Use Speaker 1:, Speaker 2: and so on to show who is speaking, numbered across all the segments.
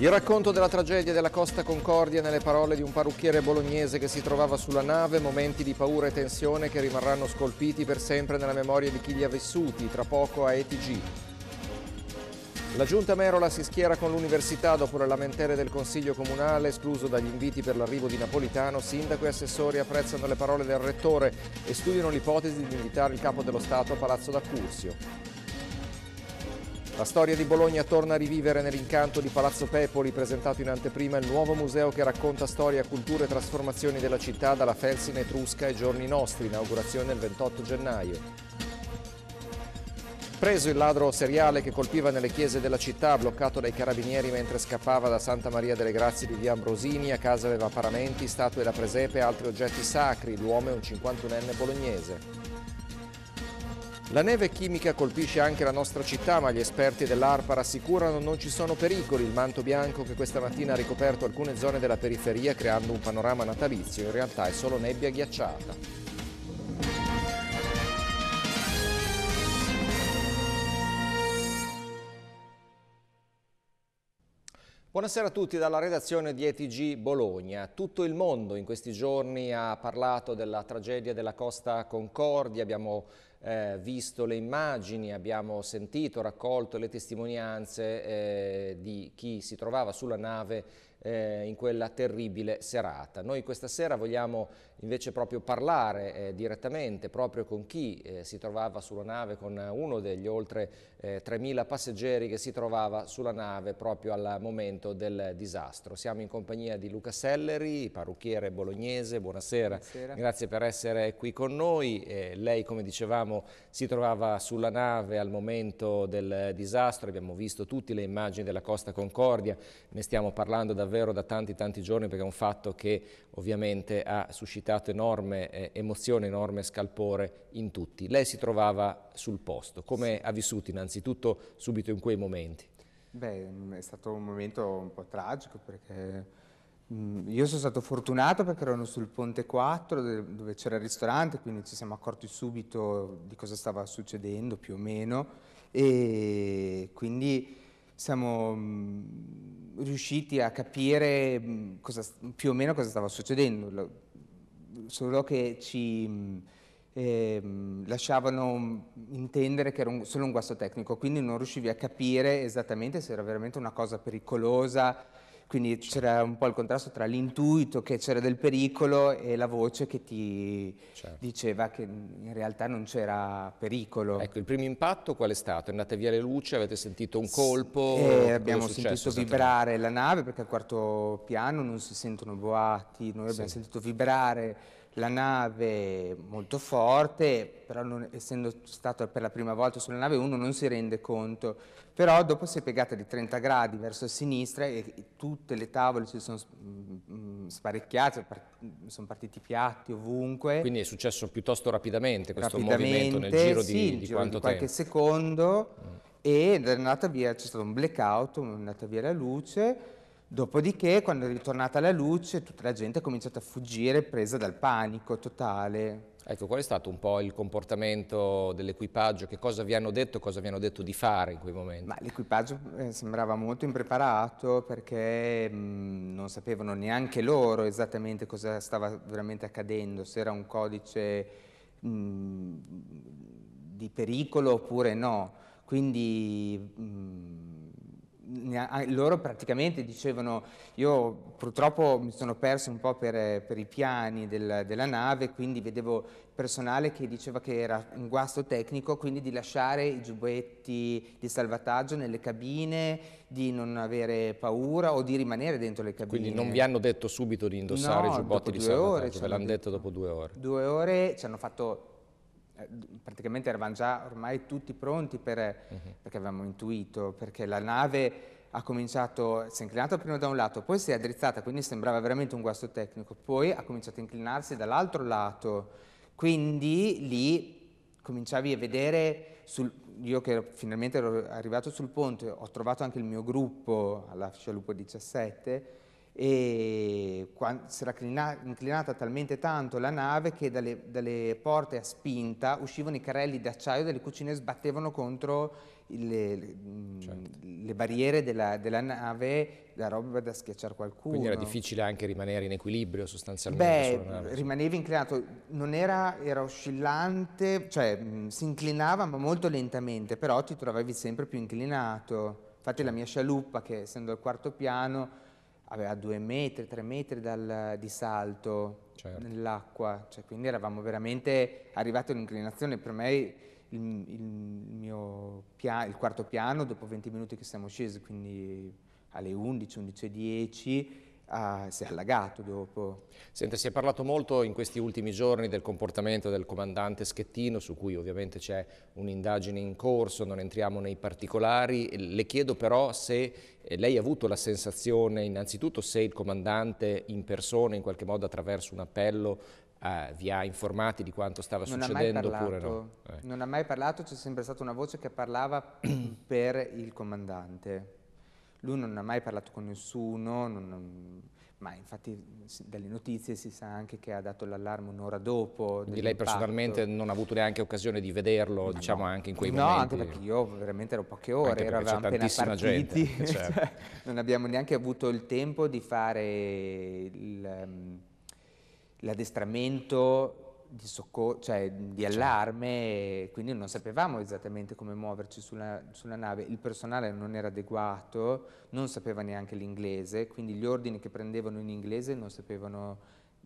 Speaker 1: Il racconto della tragedia della Costa Concordia nelle parole di un parrucchiere bolognese che si trovava sulla nave, momenti di paura e tensione che rimarranno scolpiti per sempre nella memoria di chi li ha vissuti, tra poco a ETG. La Giunta Merola si schiera con l'Università dopo le lamentere del Consiglio Comunale, escluso dagli inviti per l'arrivo di Napolitano, sindaco e assessori apprezzano le parole del Rettore e studiano l'ipotesi di invitare il Capo dello Stato a Palazzo d'Accursio. La storia di Bologna torna a rivivere nell'incanto di Palazzo Pepoli, presentato in anteprima il nuovo museo che racconta storia, cultura e trasformazioni della città dalla Felsina etrusca ai giorni nostri, inaugurazione il 28 gennaio. Preso il ladro seriale che colpiva nelle chiese della città, bloccato dai carabinieri mentre scappava da Santa Maria delle Grazie di via Ambrosini, a casa aveva paramenti, statue da presepe e altri oggetti sacri, l'uomo è un 51enne bolognese. La neve chimica colpisce anche la nostra città, ma gli esperti dell'ARPA rassicurano non ci sono pericoli. Il manto bianco che questa mattina ha ricoperto alcune zone della periferia creando un panorama natalizio, in realtà è solo nebbia ghiacciata. Buonasera a tutti dalla redazione di ETG Bologna. Tutto il mondo in questi giorni ha parlato della tragedia della Costa Concordia, abbiamo eh, visto le immagini, abbiamo sentito, raccolto le testimonianze eh, di chi si trovava sulla nave eh, in quella terribile serata. Noi questa sera vogliamo invece proprio parlare eh, direttamente proprio con chi eh, si trovava sulla nave, con uno degli oltre eh, 3.000 passeggeri che si trovava sulla nave proprio al momento del disastro. Siamo in compagnia di Luca Selleri, parrucchiere bolognese, buonasera, buonasera. grazie per essere qui con noi. Eh, lei come dicevamo si trovava sulla nave al momento del disastro, abbiamo visto tutte le immagini della Costa Concordia, ne stiamo parlando davvero da tanti tanti giorni perché è un fatto che ovviamente ha suscitato enorme eh, emozione, enorme scalpore in tutti. Lei si trovava sul posto, come ha vissuto innanzitutto subito in quei momenti?
Speaker 2: Beh, è stato un momento un po' tragico perché mm, io sono stato fortunato perché ero sul Ponte 4 dove c'era il ristorante, quindi ci siamo accorti subito di cosa stava succedendo più o meno e quindi siamo mm, riusciti a capire mm, cosa, più o meno cosa stava succedendo, solo che ci eh, lasciavano intendere che era un, solo un guasto tecnico, quindi non riuscivi a capire esattamente se era veramente una cosa pericolosa quindi c'era un po' il contrasto tra l'intuito che c'era del pericolo e la voce che ti certo. diceva che in realtà non c'era pericolo.
Speaker 1: Ecco, il primo impatto qual è stato? È andate via le luci, avete sentito un colpo?
Speaker 2: Eh, abbiamo sentito vibrare la nave perché al quarto piano non si sentono boati, noi abbiamo sì. sentito vibrare la nave molto forte, però non, essendo stato per la prima volta sulla nave uno non si rende conto, però dopo si è piegata di 30 gradi verso sinistra e, e tutte le tavole si sono mm, mm, sparecchiate, sono partiti piatti ovunque.
Speaker 1: Quindi è successo piuttosto rapidamente questo rapidamente, movimento nel giro
Speaker 2: sì,
Speaker 1: di, di
Speaker 2: giro di qualche
Speaker 1: tempo?
Speaker 2: secondo mm. ed è andata via, c'è stato un blackout, è andata via la luce Dopodiché, quando è ritornata la luce, tutta la gente ha cominciato a fuggire presa dal panico totale.
Speaker 1: Ecco, qual è stato un po' il comportamento dell'equipaggio? Che cosa vi hanno detto, cosa vi hanno detto di fare in quei momenti?
Speaker 2: l'equipaggio eh, sembrava molto impreparato perché mh, mm, non sapevano neanche loro esattamente cosa stava veramente accadendo, se era un codice mh, mm, di pericolo oppure no. Quindi mh, mm, loro praticamente dicevano io purtroppo mi sono perso un po' per, per i piani del, della nave quindi vedevo personale che diceva che era un guasto tecnico quindi di lasciare i giubbetti di salvataggio nelle cabine di non avere paura o di rimanere dentro le cabine.
Speaker 1: Quindi non vi hanno detto subito di indossare
Speaker 2: no,
Speaker 1: i giubbotti di salvataggio ve l'hanno detto dopo due ore.
Speaker 2: due ore ci hanno fatto praticamente eravamo già ormai tutti pronti per, uh -huh. perché avevamo intuito, perché la nave ha cominciato, si è inclinata prima da un lato, poi si è addrizzata, quindi sembrava veramente un guasto tecnico, poi ha cominciato a inclinarsi dall'altro lato, quindi lì cominciavi a vedere, sul, io che finalmente ero arrivato sul ponte, ho trovato anche il mio gruppo alla Scialuppo 17, e si era inclinata talmente tanto la nave che dalle, dalle porte a spinta uscivano i carrelli d'acciaio delle cucine e sbattevano contro le, certo. le barriere della, della, nave, la roba da schiacciare qualcuno.
Speaker 1: Quindi era difficile anche rimanere in equilibrio sostanzialmente
Speaker 2: Beh, rimanevi inclinato, non era, era oscillante, cioè mh, si inclinava ma molto lentamente, però ti trovavi sempre più inclinato. Infatti la mia scialuppa, che essendo al quarto piano, aveva due metri, tre metri dal, di salto certo. nell'acqua, cioè, quindi eravamo veramente arrivati a un'inclinazione. Per me il, il, mio pia il quarto piano, dopo 20 minuti che siamo scesi, quindi alle 11, 11.10, ah, si è allagato dopo.
Speaker 1: Senta, si è parlato molto in questi ultimi giorni del comportamento del comandante Schettino, su cui ovviamente c'è un'indagine in corso, non entriamo nei particolari. Le chiedo però se eh, lei ha avuto la sensazione, innanzitutto, se il comandante in persona, in qualche modo attraverso un appello, eh, vi ha informati di quanto stava
Speaker 2: non
Speaker 1: succedendo oppure no?
Speaker 2: Eh. Non ha mai parlato, c'è sempre stata una voce che parlava per il comandante. Lui non ha mai parlato con nessuno, non, ma infatti dalle notizie si sa anche che ha dato l'allarme un'ora dopo.
Speaker 1: Quindi lei personalmente non ha avuto neanche occasione di vederlo, ma diciamo no. anche in quei
Speaker 2: no,
Speaker 1: momenti?
Speaker 2: No, anche perché io veramente ero poche ore, eravamo appena partiti, gente, certo. cioè, non abbiamo neanche avuto il tempo di fare ehm, l'addestramento di, cioè, di certo. allarme, quindi non sapevamo esattamente come muoverci sulla, sulla, nave, il personale non era adeguato, non sapeva neanche l'inglese, quindi gli ordini che prendevano in inglese non sapevano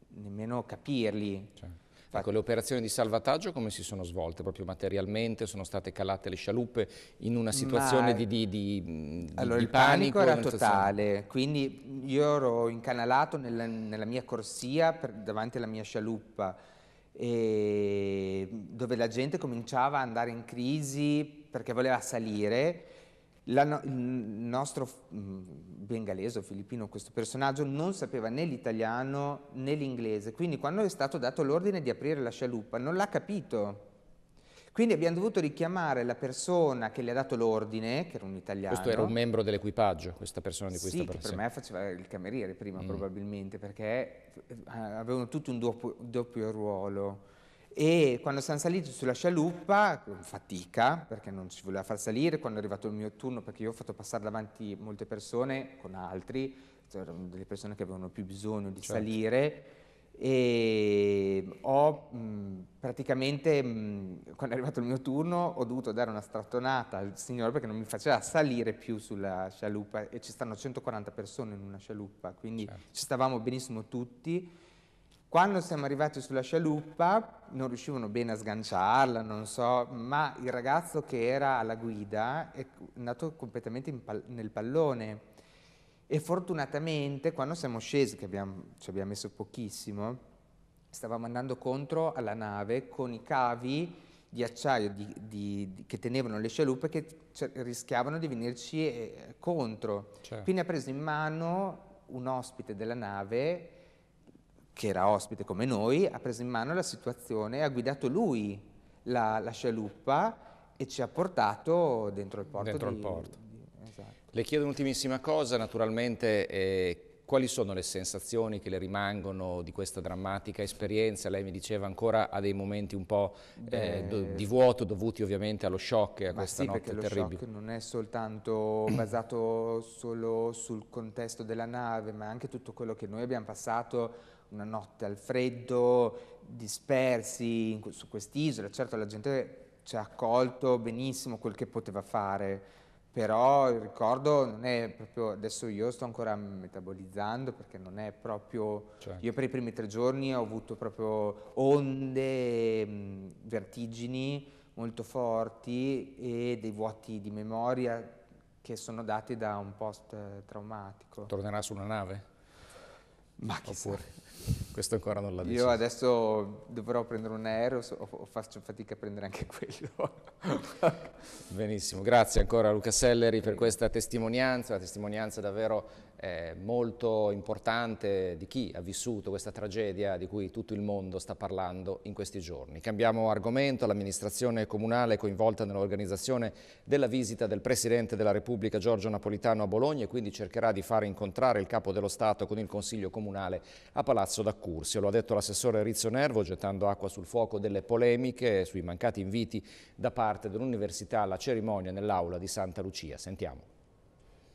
Speaker 2: nemmeno capirli.
Speaker 1: Certo. Ecco, le operazioni di salvataggio come si sono svolte proprio materialmente? Sono state calate le scialuppe in una situazione Ma, di, di, di,
Speaker 2: allora,
Speaker 1: di
Speaker 2: il panico? era totale, quindi io ero incanalato nella, nella mia corsia per, davanti alla mia scialuppa dove la gente cominciava ad andare in crisi perché voleva salire. La, il nostro mm, bengalese o filippino, questo personaggio, non sapeva né l'italiano né l'inglese, quindi quando è stato dato l'ordine di aprire la scialuppa non l'ha capito. Quindi abbiamo dovuto richiamare la persona che le ha dato l'ordine, che era un italiano.
Speaker 1: Questo era un membro dell'equipaggio, questa persona di questa
Speaker 2: sì, persona? Sì, per me faceva il cameriere prima mm. probabilmente, perché eh, avevano tutti un doppio, doppio ruolo. E quando siamo saliti sulla scialuppa, con fatica, perché non ci voleva far salire, quando è arrivato il mio turno, perché io ho fatto passare davanti molte persone con altri, c'erano delle persone che avevano più bisogno di certo. salire, e ho mh, praticamente, mh, quando è arrivato il mio turno, ho dovuto dare una strattonata al signore perché non mi faceva salire più sulla scialuppa e ci stanno 140 persone in una scialuppa, quindi certo. ci stavamo benissimo tutti. Quando siamo arrivati sulla scialuppa non riuscivano bene a sganciarla, non so, ma il ragazzo che era alla guida è andato completamente pal nel pallone e fortunatamente quando siamo scesi, che abbiamo, ci abbiamo messo pochissimo, stavamo andando contro alla nave con i cavi di acciaio di, di, di, che tenevano le scialuppe che rischiavano di venirci eh, contro. Certo. Quindi ha preso in mano un ospite della nave, che era ospite come noi, ha preso in mano la situazione e ha guidato lui la, la scialuppa e ci ha portato dentro il porto.
Speaker 1: Dentro il porto. Le chiedo un'ultimissima cosa, naturalmente, eh, quali sono le sensazioni che le rimangono di questa drammatica esperienza? Lei mi diceva ancora ha dei momenti un po' eh, do, di vuoto dovuti ovviamente allo shock e a questa
Speaker 2: sì,
Speaker 1: notte terribile.
Speaker 2: Lo shock non è soltanto basato solo sul contesto della nave, ma anche tutto quello che noi abbiamo passato una notte al freddo, dispersi su quest'isola. Certo la gente ci ha accolto benissimo quel che poteva fare però il ricordo non è proprio, adesso io sto ancora metabolizzando perché non è proprio, certo. io per i primi tre giorni ho avuto proprio onde, mh, vertigini molto forti e dei vuoti di memoria che sono dati da un post traumatico.
Speaker 1: Tornerà su una nave?
Speaker 2: Ma chissà. Oppure.
Speaker 1: Questo ancora non l'ha deciso.
Speaker 2: Io adesso dovrò prendere un aereo o faccio fatica a prendere anche quello.
Speaker 1: Benissimo, grazie ancora Luca Selleri per questa testimonianza, una testimonianza davvero eh, molto importante di chi ha vissuto questa tragedia di cui tutto il mondo sta parlando in questi giorni. Cambiamo argomento, l'amministrazione comunale è coinvolta nell'organizzazione della visita del Presidente della Repubblica Giorgio Napolitano a Bologna e quindi cercherà di fare incontrare il Capo dello Stato con il Consiglio Comunale a Palazzo d'Accursio. Lo ha detto l'assessore Rizzo Nervo gettando acqua sul fuoco delle polemiche sui mancati inviti da parte dell'Università alla cerimonia nell'aula di Santa Lucia. Sentiamo.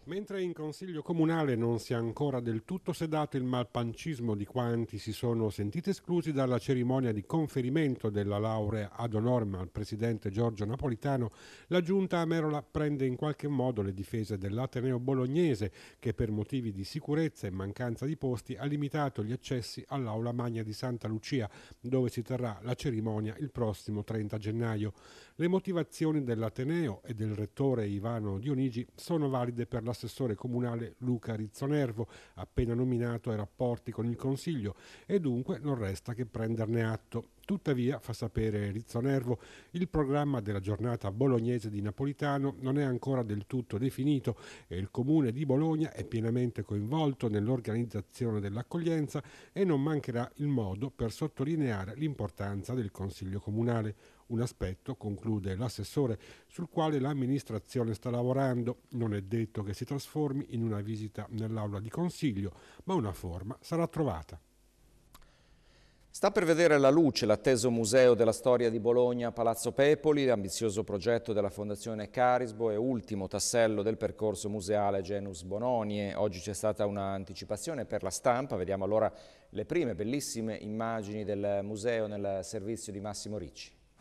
Speaker 3: Mentre in Consiglio Comunale non si è ancora del tutto sedato il malpancismo di quanti si sono sentiti esclusi dalla cerimonia di conferimento della laurea ad honorem al presidente Giorgio Napolitano, la Giunta a Merola prende in qualche modo le difese dell'Ateneo bolognese che per motivi di sicurezza e mancanza di posti ha limitato gli accessi all'Aula Magna di Santa Lucia, dove si terrà la cerimonia il prossimo 30 gennaio. Le motivazioni dell'Ateneo e del rettore Ivano Dionigi sono valide per la l'assessore comunale Luca Rizzonervo, appena nominato ai rapporti con il Consiglio, e dunque non resta che prenderne atto. Tuttavia, fa sapere Rizzonervo, il programma della giornata bolognese di Napolitano non è ancora del tutto definito e il Comune di Bologna è pienamente coinvolto nell'organizzazione dell'accoglienza e non mancherà il modo per sottolineare l'importanza del Consiglio Comunale un aspetto, conclude l'assessore, sul quale l'amministrazione sta lavorando. Non è detto che si trasformi in una visita nell'aula di consiglio, ma una forma sarà trovata.
Speaker 1: Sta per vedere la luce l'atteso Museo della Storia di Bologna Palazzo Pepoli, l'ambizioso progetto della Fondazione Carisbo e ultimo tassello del percorso museale Genus Bononie. Oggi c'è stata un'anticipazione per la stampa, vediamo allora le prime bellissime immagini del museo nel servizio di Massimo Ricci.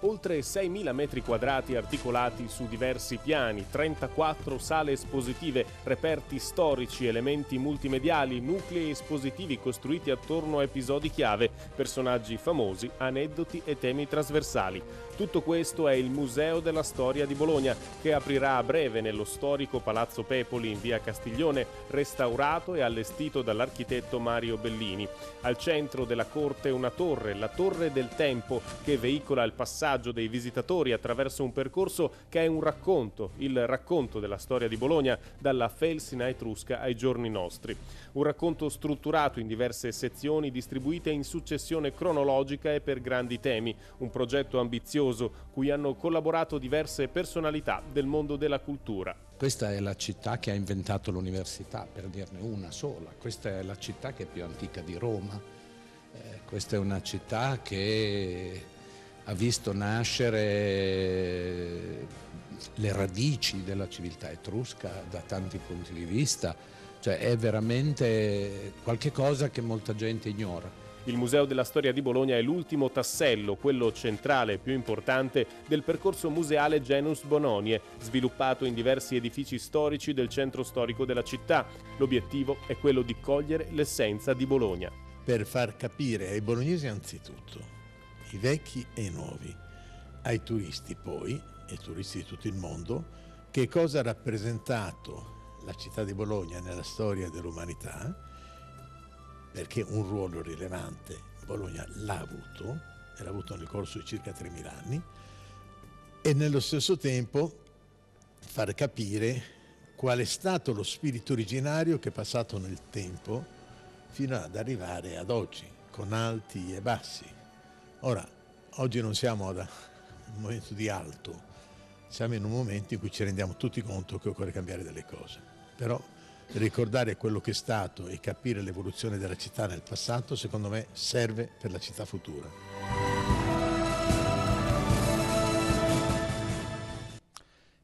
Speaker 4: oltre 6.000 metri quadrati articolati su diversi piani, 34 sale espositive, reperti storici, elementi multimediali, nuclei espositivi costruiti attorno a episodi chiave, personaggi famosi, aneddoti e temi trasversali. Tutto questo è il Museo della Storia di Bologna, che aprirà a breve nello storico Palazzo Pepoli in via Castiglione, restaurato e allestito dall'architetto Mario Bellini. Al centro della corte una torre, la Torre del Tempo, che veicola il passaggio dei visitatori attraverso un percorso che è un racconto, il racconto della storia di Bologna, dalla Felsina etrusca ai giorni nostri. Un racconto strutturato in diverse sezioni distribuite in successione cronologica e per grandi temi, un progetto ambizioso cui hanno collaborato diverse personalità del mondo della cultura.
Speaker 5: Questa è la città che ha inventato l'università, per dirne una sola. Questa è la città che è più antica di Roma. Eh, questa è una città che ha visto nascere le radici della civiltà etrusca da tanti punti di vista. Cioè è veramente qualcosa che molta gente ignora.
Speaker 4: Il Museo della Storia di Bologna è l'ultimo tassello, quello centrale e più importante, del percorso museale Genus Bononie, sviluppato in diversi edifici storici del centro storico della città. L'obiettivo è quello di cogliere l'essenza di Bologna.
Speaker 6: Per far capire ai bolognesi anzitutto, i vecchi e i nuovi, ai turisti poi, e turisti di tutto il mondo, che cosa ha rappresentato la città di Bologna nella storia dell'umanità perché un ruolo rilevante Bologna l'ha avuto, l'ha avuto nel corso di circa 3.000 anni, e nello stesso tempo far capire qual è stato lo spirito originario che è passato nel tempo fino ad arrivare ad oggi, con alti e bassi. Ora, oggi non siamo ad un momento di alto, siamo in un momento in cui ci rendiamo tutti conto che occorre cambiare delle cose. Però ricordare quello che è stato e capire l'evoluzione della città nel passato, secondo me serve per la città futura.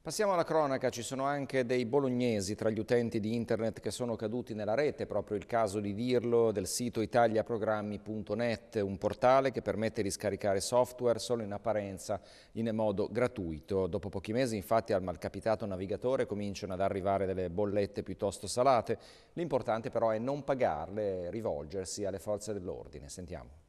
Speaker 1: Passiamo alla cronaca, ci sono anche dei bolognesi tra gli utenti di internet che sono caduti nella rete, proprio il caso di dirlo, del sito italiaprogrammi.net, un portale che permette di scaricare software solo in apparenza in modo gratuito. Dopo pochi mesi infatti al malcapitato navigatore cominciano ad arrivare delle bollette piuttosto salate, l'importante però è non pagarle e rivolgersi alle forze dell'ordine. Sentiamo.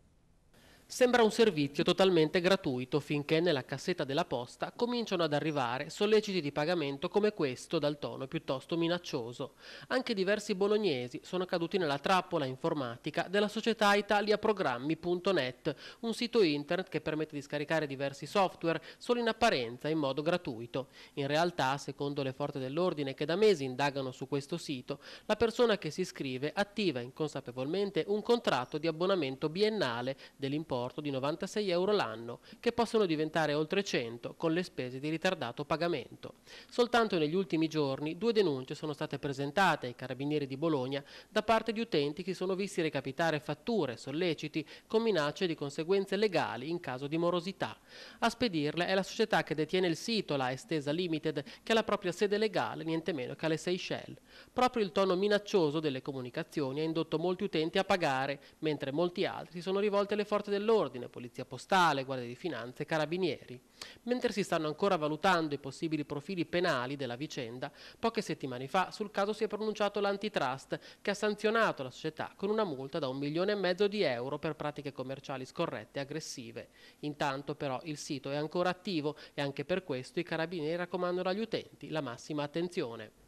Speaker 7: Sembra un servizio totalmente gratuito finché nella cassetta della posta cominciano ad arrivare solleciti di pagamento come questo dal tono piuttosto minaccioso. Anche diversi bolognesi sono caduti nella trappola informatica della società italiaprogrammi.net, un sito internet che permette di scaricare diversi software solo in apparenza in modo gratuito. In realtà, secondo le forze dell'ordine che da mesi indagano su questo sito, la persona che si iscrive attiva inconsapevolmente un contratto di abbonamento biennale dell'importo importo di 96 euro l'anno, che possono diventare oltre 100 con le spese di ritardato pagamento. Soltanto negli ultimi giorni due denunce sono state presentate ai carabinieri di Bologna da parte di utenti che sono visti recapitare fatture, solleciti, con minacce di conseguenze legali in caso di morosità. A spedirle è la società che detiene il sito, la Estesa Limited, che ha la propria sede legale niente meno che alle Seychelles. Proprio il tono minaccioso delle comunicazioni ha indotto molti utenti a pagare, mentre molti altri si sono rivolti alle forze dell'ordine dell'ordine, polizia postale, guardia di finanza e carabinieri. Mentre si stanno ancora valutando i possibili profili penali della vicenda, poche settimane fa sul caso si è pronunciato l'antitrust che ha sanzionato la società con una multa da un milione e mezzo di euro per pratiche commerciali scorrette e aggressive. Intanto però il sito è ancora attivo e anche per questo i carabinieri raccomandano agli utenti la massima attenzione.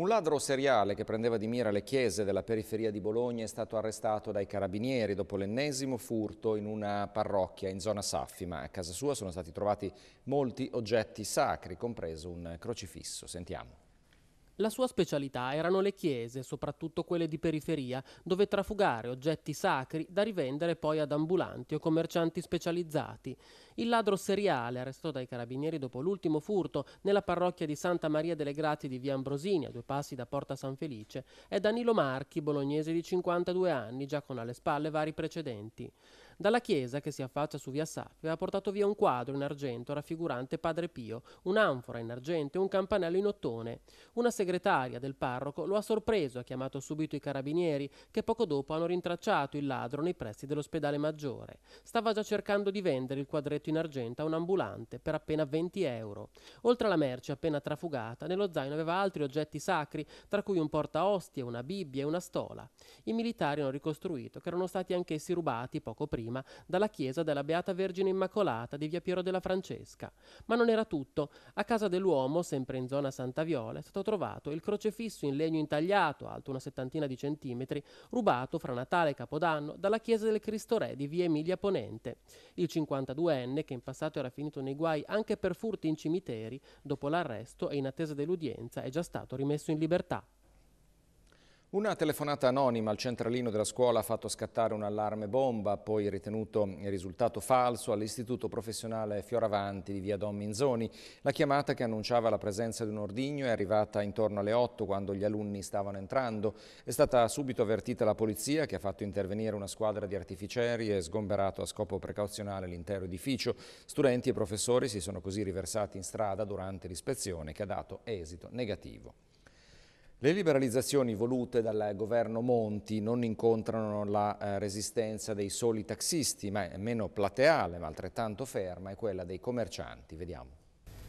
Speaker 1: Un ladro seriale che prendeva di mira le chiese della periferia di Bologna è stato arrestato dai carabinieri dopo l'ennesimo furto in una parrocchia in zona Saffima. A casa sua sono stati trovati molti oggetti sacri, compreso un crocifisso. Sentiamo.
Speaker 7: La sua specialità erano le chiese, soprattutto quelle di periferia, dove trafugare oggetti sacri da rivendere poi ad ambulanti o commercianti specializzati. Il ladro seriale, arrestato dai carabinieri dopo l'ultimo furto nella parrocchia di Santa Maria delle Grazie di Via Ambrosini, a due passi da Porta San Felice, è Danilo Marchi, bolognese di 52 anni, già con alle spalle vari precedenti. Dalla chiesa, che si affaccia su via Saffia, ha portato via un quadro in argento raffigurante Padre Pio, un'anfora in argento e un campanello in ottone. Una segretaria del parroco lo ha sorpreso e ha chiamato subito i carabinieri, che poco dopo hanno rintracciato il ladro nei pressi dell'ospedale maggiore. Stava già cercando di vendere il quadretto in argento a un ambulante per appena 20 euro. Oltre alla merce appena trafugata, nello zaino aveva altri oggetti sacri, tra cui un portaostie, una Bibbia e una stola. I militari hanno ricostruito che erano stati anch'essi rubati poco prima prima dalla chiesa della Beata Vergine Immacolata di via Piero della Francesca. Ma non era tutto. A casa dell'uomo, sempre in zona Santa Viola, è stato trovato il crocefisso in legno intagliato, alto una settantina di centimetri, rubato fra Natale e Capodanno dalla chiesa del Cristo Re di via Emilia Ponente. Il 52enne, che in passato era finito nei guai anche per furti in cimiteri, dopo l'arresto e in attesa dell'udienza è già stato rimesso in libertà.
Speaker 1: Una telefonata anonima al centralino della scuola ha fatto scattare un allarme bomba, poi ritenuto risultato falso all'istituto professionale Fioravanti di via Don Minzoni. La chiamata che annunciava la presenza di un ordigno è arrivata intorno alle 8 quando gli alunni stavano entrando. È stata subito avvertita la polizia che ha fatto intervenire una squadra di artificieri e sgomberato a scopo precauzionale l'intero edificio. Studenti e professori si sono così riversati in strada durante l'ispezione che ha dato esito negativo. Le liberalizzazioni volute dal governo Monti non incontrano la eh, resistenza dei soli taxisti, ma è meno plateale ma altrettanto ferma è quella dei commercianti. Vediamo.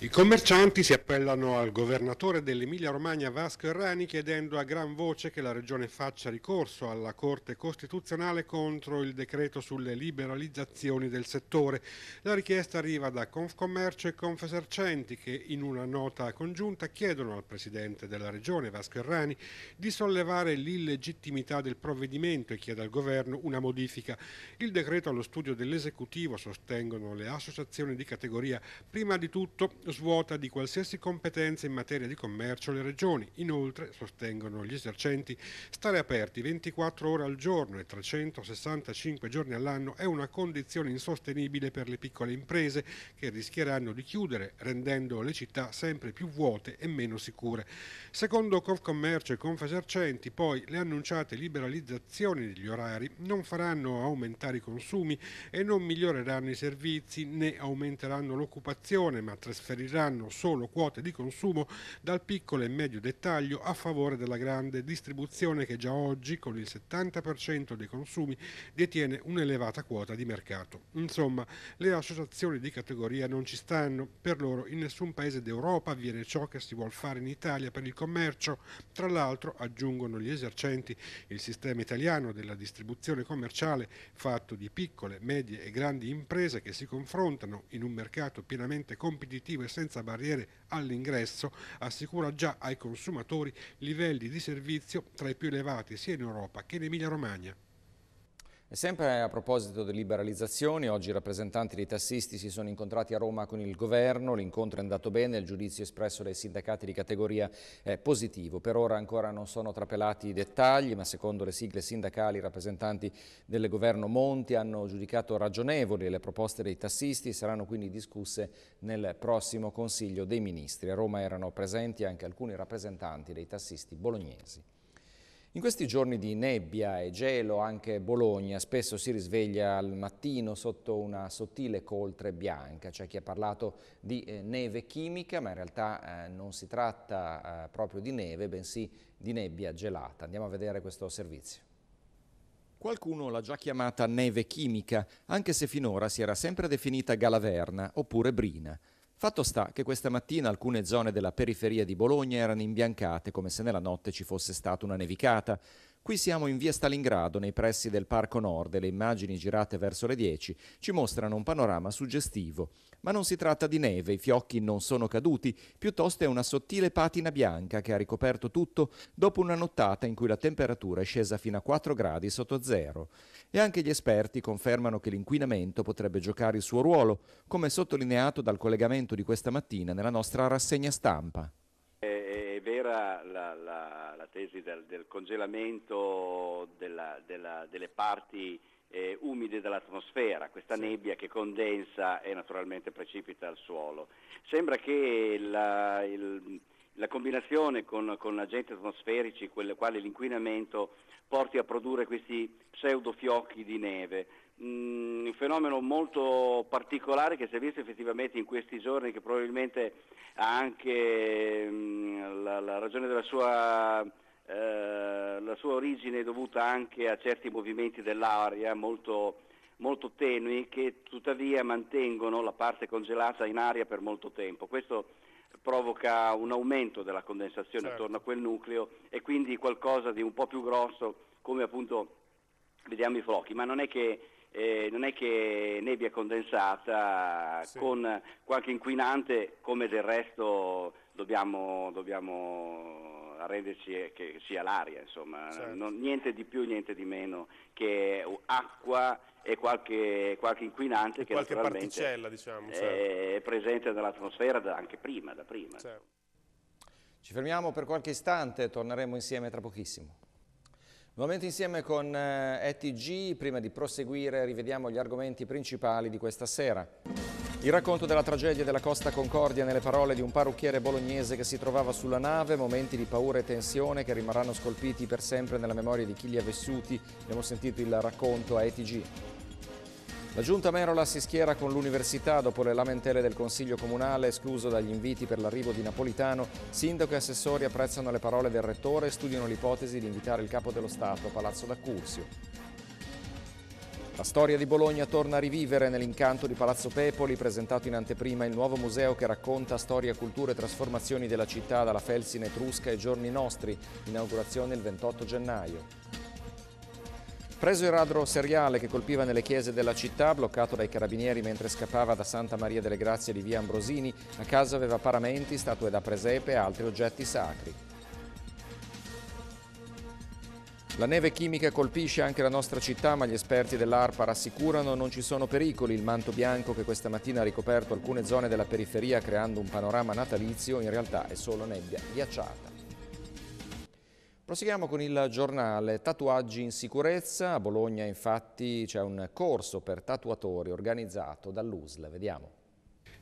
Speaker 3: I commercianti si appellano al governatore dell'Emilia Romagna Vasco Errani chiedendo a gran voce che la regione faccia ricorso alla Corte Costituzionale contro il decreto sulle liberalizzazioni del settore. La richiesta arriva da Confcommercio e Confesercenti che in una nota congiunta chiedono al Presidente della regione Vasco Errani di sollevare l'illegittimità del provvedimento e chiede al governo una modifica. Il decreto allo studio dell'esecutivo sostengono le associazioni di categoria prima di tutto svuota di qualsiasi competenza in materia di commercio le regioni. Inoltre, sostengono gli esercenti, stare aperti 24 ore al giorno e 365 giorni all'anno è una condizione insostenibile per le piccole imprese che rischieranno di chiudere, rendendo le città sempre più vuote e meno sicure. Secondo Confcommercio e Confesercenti, poi, le annunciate liberalizzazioni degli orari non faranno aumentare i consumi e non miglioreranno i servizi né aumenteranno l'occupazione, ma trasferiranno preferiranno solo quote di consumo dal piccolo e medio dettaglio a favore della grande distribuzione che già oggi con il 70% dei consumi detiene un'elevata quota di mercato. Insomma, le associazioni di categoria non ci stanno, per loro in nessun paese d'Europa avviene ciò che si vuole fare in Italia per il commercio. Tra l'altro, aggiungono gli esercenti, il sistema italiano della distribuzione commerciale fatto di piccole, medie e grandi imprese che si confrontano in un mercato pienamente competitivo e senza barriere all'ingresso assicura già ai consumatori livelli di servizio tra i più elevati sia in Europa che in Emilia-Romagna.
Speaker 1: E sempre a proposito di liberalizzazioni, oggi i rappresentanti dei tassisti si sono incontrati a Roma con il governo, l'incontro è andato bene, il giudizio espresso dai sindacati di categoria è positivo. Per ora ancora non sono trapelati i dettagli, ma secondo le sigle sindacali i rappresentanti del governo Monti hanno giudicato ragionevoli le proposte dei tassisti e saranno quindi discusse nel prossimo Consiglio dei Ministri. A Roma erano presenti anche alcuni rappresentanti dei tassisti bolognesi. In questi giorni di nebbia e gelo anche Bologna spesso si risveglia al mattino sotto una sottile coltre bianca. C'è chi ha parlato di eh, neve chimica, ma in realtà eh, non si tratta eh, proprio di neve, bensì di nebbia gelata. Andiamo a vedere questo servizio. Qualcuno l'ha già chiamata neve chimica, anche se finora si era sempre definita galaverna oppure brina. Fatto sta che questa mattina alcune zone della periferia di Bologna erano imbiancate come se nella notte ci fosse stata una nevicata. Qui siamo in via Stalingrado, nei pressi del Parco Nord, e le immagini girate verso le 10 ci mostrano un panorama suggestivo. Ma non si tratta di neve, i fiocchi non sono caduti, piuttosto è una sottile patina bianca che ha ricoperto tutto dopo una nottata in cui la temperatura è scesa fino a 4 gradi sotto zero. E anche gli esperti confermano che l'inquinamento potrebbe giocare il suo ruolo, come sottolineato dal collegamento di questa mattina nella nostra rassegna stampa
Speaker 8: vera la, la, la tesi del, del congelamento della, della, delle parti eh, umide dell'atmosfera, questa sì. nebbia che condensa e naturalmente precipita al suolo. Sembra che la, il, la combinazione con, con, agenti atmosferici, quelle quali l'inquinamento, porti a produrre questi pseudofiocchi di neve. Mm, un fenomeno molto particolare che si è visto effettivamente in questi giorni, che probabilmente ha anche mm, la, la, ragione della sua, eh, la sua origine dovuta anche a certi movimenti dell'aria molto, molto tenui che tuttavia mantengono la parte congelata in aria per molto tempo. Questo provoca un aumento della condensazione certo. attorno a quel nucleo e quindi qualcosa di un po' più grosso come appunto vediamo i fuochi, ma non è che eh, non è che nebbia condensata sì. con qualche inquinante come del resto dobbiamo, dobbiamo arrenderci che sia l'aria, insomma, certo. non, niente di più, niente di meno che acqua e qualche, qualche inquinante e che
Speaker 4: qualche particella, diciamo,
Speaker 8: certo. è presente nell'atmosfera da, anche prima, da prima. Certo.
Speaker 1: Ci fermiamo per qualche istante, torneremo insieme tra pochissimo. Nuovamente insieme con ETG, prima di proseguire rivediamo gli argomenti principali di questa sera. Il racconto della tragedia della Costa Concordia nelle parole di un parrucchiere bolognese che si trovava sulla nave, momenti di paura e tensione che rimarranno scolpiti per sempre nella memoria di chi li ha vissuti. Abbiamo sentito il racconto a ETG. La Giunta Merola si schiera con l'Università dopo le lamentele del Consiglio Comunale, escluso dagli inviti per l'arrivo di Napolitano. Sindaco e assessori apprezzano le parole del Rettore e studiano l'ipotesi di invitare il Capo dello Stato a Palazzo d'Accursio. La storia di Bologna torna a rivivere nell'incanto di Palazzo Pepoli, presentato in anteprima il nuovo museo che racconta storia, cultura e trasformazioni della città dalla Felsine etrusca ai giorni nostri, inaugurazione il 28 gennaio. Preso il radro seriale che colpiva nelle chiese della città, bloccato dai carabinieri mentre scappava da Santa Maria delle Grazie di via Ambrosini, a casa aveva paramenti, statue da presepe e altri oggetti sacri. La neve chimica colpisce anche la nostra città, ma gli esperti dell'ARPA rassicurano non ci sono pericoli. Il manto bianco che questa mattina ha ricoperto alcune zone della periferia creando un panorama natalizio in realtà è solo nebbia ghiacciata. Proseguiamo con il giornale Tatuaggi in sicurezza. A Bologna infatti c'è un corso per tatuatori organizzato dall'USL. Vediamo.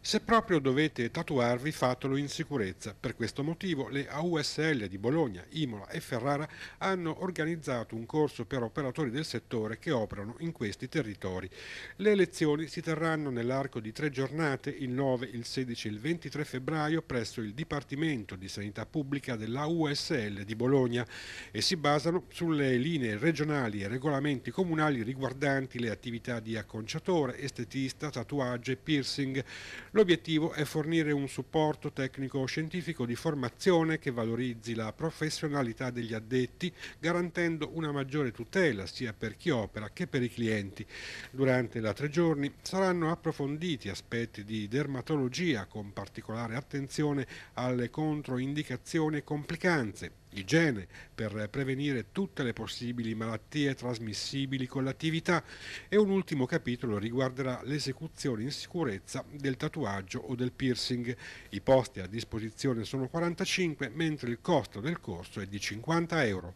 Speaker 3: Se proprio dovete tatuarvi, fatelo in sicurezza. Per questo motivo le AUSL di Bologna, Imola e Ferrara hanno organizzato un corso per operatori del settore che operano in questi territori. Le lezioni si terranno nell'arco di tre giornate, il 9, il 16 e il 23 febbraio, presso il Dipartimento di Sanità Pubblica dell'AUSL di Bologna e si basano sulle linee regionali e regolamenti comunali riguardanti le attività di acconciatore, estetista, tatuaggio e piercing. L'obiettivo è fornire un supporto tecnico-scientifico di formazione che valorizzi la professionalità degli addetti, garantendo una maggiore tutela sia per chi opera che per i clienti. Durante la tre giorni saranno approfonditi aspetti di dermatologia con particolare attenzione alle controindicazioni e complicanze, igiene per prevenire tutte le possibili malattie trasmissibili con l'attività e un ultimo capitolo riguarderà l'esecuzione in sicurezza del tatuaggio o del piercing. I posti a disposizione sono 45 mentre il costo del corso è di 50 euro.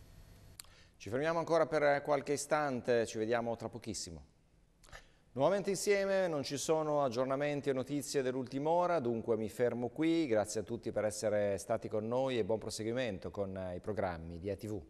Speaker 1: Ci fermiamo ancora per qualche istante, ci vediamo tra pochissimo. Nuovamente insieme, non ci sono aggiornamenti e notizie dell'ultima ora, dunque mi fermo qui. Grazie a tutti per essere stati con noi e buon proseguimento con i programmi di ATV.